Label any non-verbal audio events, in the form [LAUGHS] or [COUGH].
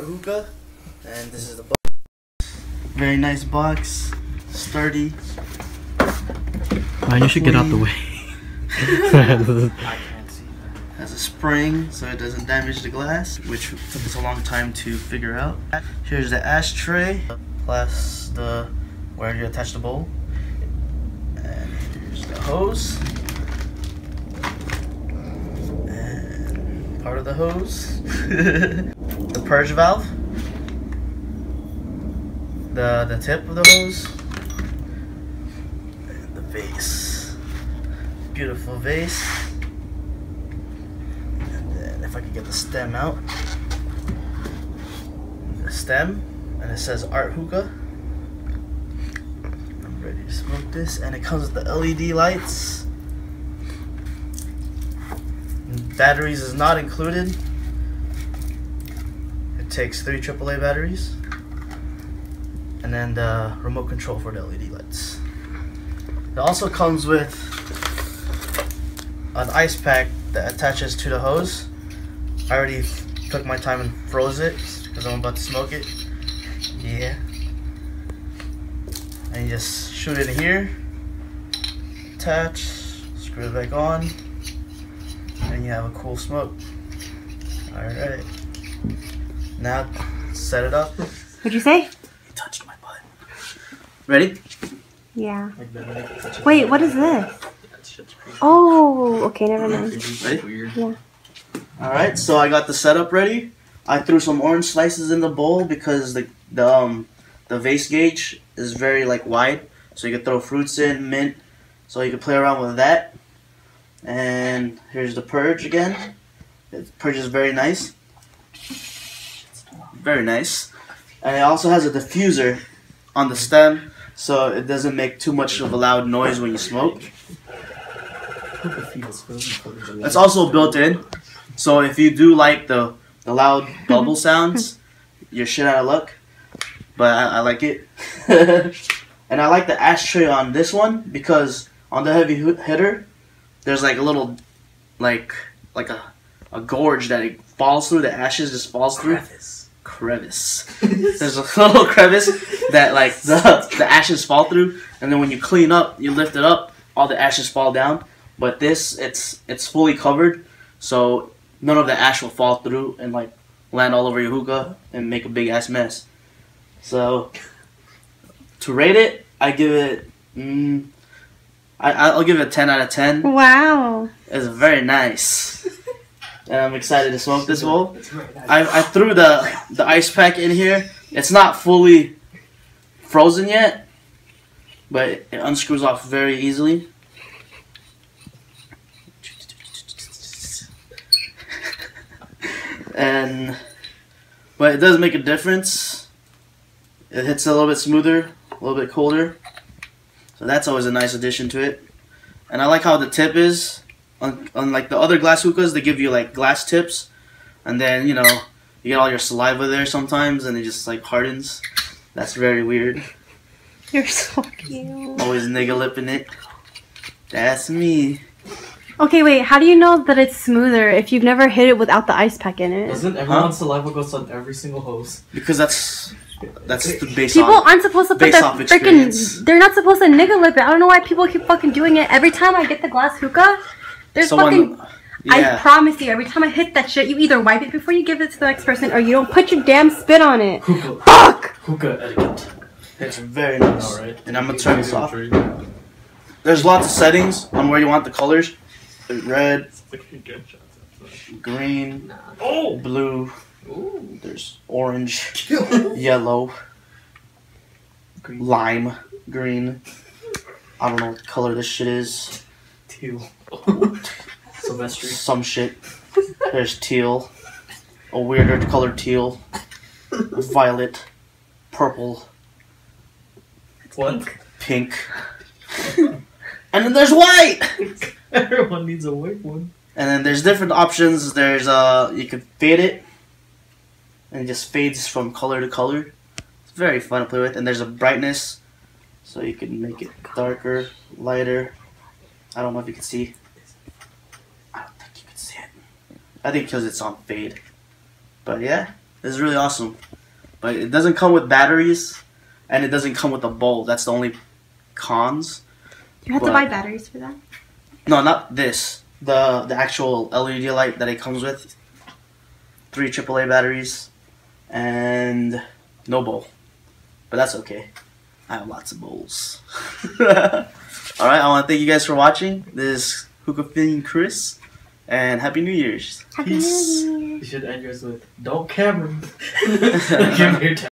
hookah, and this is the box. Very nice box, sturdy. Man, you should get out the way. I can't see Has a spring so it doesn't damage the glass, which took us a long time to figure out. Here's the ashtray, plus the where you attach the bowl, and here's the hose, part of the hose, [LAUGHS] the purge valve, the the tip of the hose, and the vase. Beautiful vase. And then if I could get the stem out. The stem, and it says Art Hookah. I'm ready to smoke this, and it comes with the LED lights. Batteries is not included. It takes three AAA batteries. And then the remote control for the LED lights. It also comes with an ice pack that attaches to the hose. I already took my time and froze it because I'm about to smoke it. Yeah. And you just shoot it here, attach, screw it back on, and you have a cool smoke. Alright. Now set it up. What'd you say? You touched my butt. Ready? Yeah. Like that, like, such a- Wait, what is this? That shit's creepy. Oh, okay, never mind. Creepy, Weird. Alright, so I got the setup ready. I threw some orange slices in the bowl because the the um the vase gauge is very like wide, so you can throw fruits in, mint, so you can play around with that. And here's the purge again. The purge is very nice. Very nice. And it also has a diffuser on the stem, so it doesn't make too much of a loud noise when you smoke. It's also built in, so if you do like the the loud [LAUGHS] bubble sounds, you're shit out of luck. But I, I like it, [LAUGHS] and I like the ashtray on this one because on the heavy hitter, there's like a little, like like a a gorge that it falls through. The ashes just falls through. Crevice. There's a [LAUGHS] little crevice that like the the ashes fall through, and then when you clean up, you lift it up, all the ashes fall down. But this, it's it's fully covered, so none of the ash will fall through and like land all over your hookah and make a big ass mess. So to rate it, I give it. Mm, I I'll give it a ten out of ten. Wow. It's very nice, [LAUGHS] and I'm excited to smoke this bowl. I, I threw the the ice pack in here. It's not fully frozen yet, but it unscrews off very easily. [LAUGHS] and but it does make a difference. It hits a little bit smoother, a little bit colder. So that's always a nice addition to it. And I like how the tip is. Unlike the other glass hookahs, they give you like glass tips, and then you know you get all your saliva there sometimes, and it just like hardens. That's very weird. [LAUGHS] You're so cute. Always nigga lipping it. That's me. Okay, wait. How do you know that it's smoother if you've never hit it without the ice pack in it? Doesn't everyone's saliva goes on every single hose? Because that's that's the base People on. aren't supposed to put based their freaking. They're not supposed to nigga lip it. I don't know why people keep fucking doing it. Every time I get the glass hookah, there's Someone, fucking. I promise you, every time I hit that shit, you either wipe it before you give it to the next person, or you don't put your damn spit on it. Hookah. Fuck. Hookah etiquette. It's very nice. Alright. And I'm gonna turn this off. There's lots of settings on where you want the colors. Red, green, Oh! blue. Ooh. There's orange, [LAUGHS] yellow, lime, green. I don't know what color this shit is. Teal. [LAUGHS] Sylvester. Some shit. There's teal, a weirder colored teal, violet, purple, What? pink, and then there's white. [LAUGHS] Everyone needs a white one. And then there's different options. There's uh, you can fade it, and it just fades from color to color. It's very fun to play with. And there's a brightness, so you can make it darker, lighter. I don't know if you can see. I don't think you can see it. I think because it's on fade. But yeah, It's really awesome. But it doesn't come with batteries, and it doesn't come with a bowl. That's the only cons. You have to buy batteries for that. No, not this. The the actual LED light that it comes with. Three AAA batteries, and no bowl. But that's okay. I have lots of bowls. [LAUGHS] All right, I want to thank you guys for watching. This is Hookah Fiend Kris, and Happy New Year's. Happy Peace. New Year. You should end yours with "Don't Cameron." [LAUGHS] [LAUGHS] Give me your time.